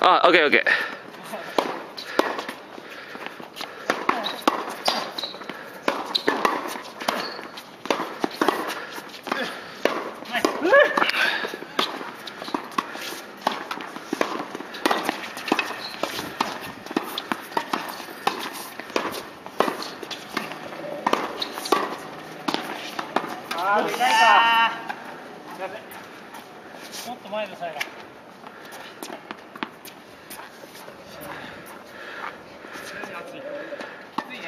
あオッケーオッケーあーでかいか。やべ。もっと前のサイだ熱い熱いね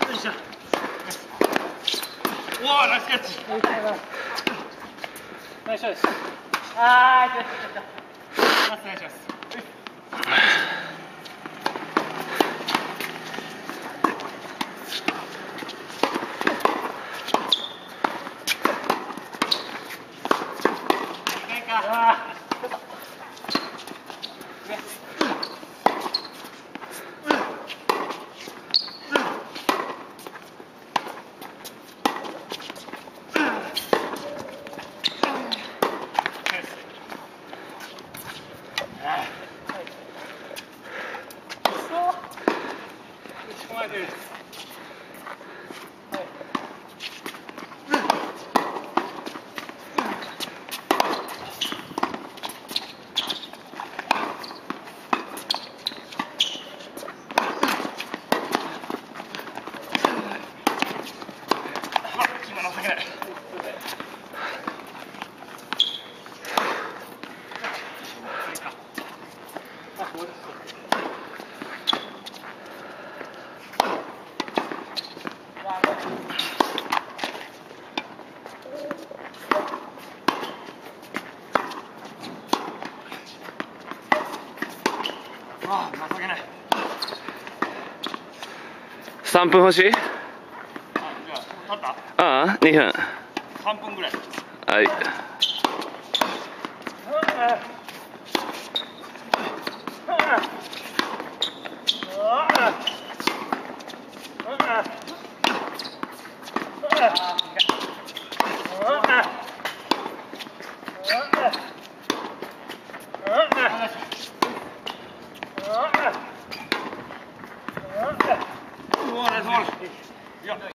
よいしょおおナイスキャッチ。ナイスですあーいしますないか。あーちょっと。今情けない。ああ、情けない。3分欲しい？あ、じゃあ、立った？ああ2分 ?3 分ぐらい。はいうん Buona, Sol!